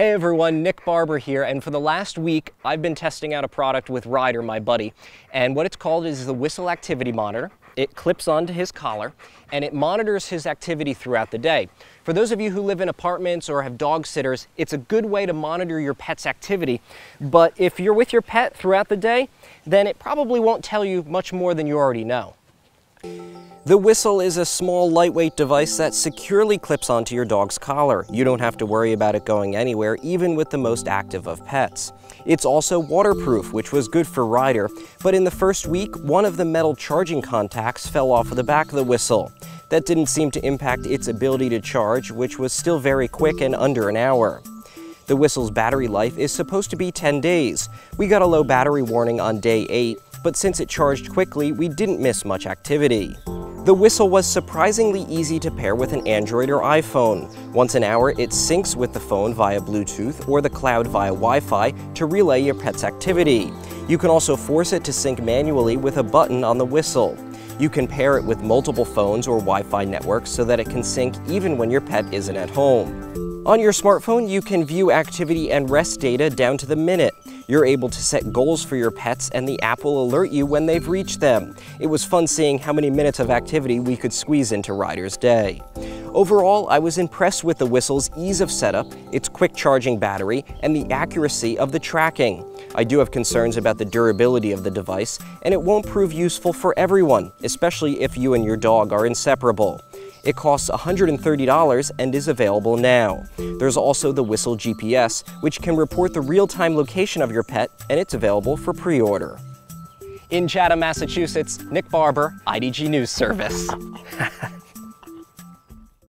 Hey everyone, Nick Barber here, and for the last week I've been testing out a product with Ryder, my buddy, and what it's called is the Whistle Activity Monitor. It clips onto his collar and it monitors his activity throughout the day. For those of you who live in apartments or have dog sitters, it's a good way to monitor your pet's activity, but if you're with your pet throughout the day, then it probably won't tell you much more than you already know. The whistle is a small, lightweight device that securely clips onto your dog's collar. You don't have to worry about it going anywhere, even with the most active of pets. It's also waterproof, which was good for Ryder, but in the first week, one of the metal charging contacts fell off of the back of the whistle. That didn't seem to impact its ability to charge, which was still very quick and under an hour. The whistle's battery life is supposed to be 10 days. We got a low battery warning on day 8, but since it charged quickly, we didn't miss much activity. The whistle was surprisingly easy to pair with an Android or iPhone. Once an hour, it syncs with the phone via Bluetooth or the cloud via Wi-Fi to relay your pet's activity. You can also force it to sync manually with a button on the whistle. You can pair it with multiple phones or Wi-Fi networks so that it can sync even when your pet isn't at home. On your smartphone, you can view activity and rest data down to the minute. You're able to set goals for your pets and the app will alert you when they've reached them. It was fun seeing how many minutes of activity we could squeeze into Ryder's day. Overall, I was impressed with the whistle's ease of setup, its quick charging battery, and the accuracy of the tracking. I do have concerns about the durability of the device, and it won't prove useful for everyone, especially if you and your dog are inseparable. It costs $130 and is available now. There's also the Whistle GPS, which can report the real-time location of your pet, and it's available for pre-order. In Chatham, Massachusetts, Nick Barber, IDG News Service.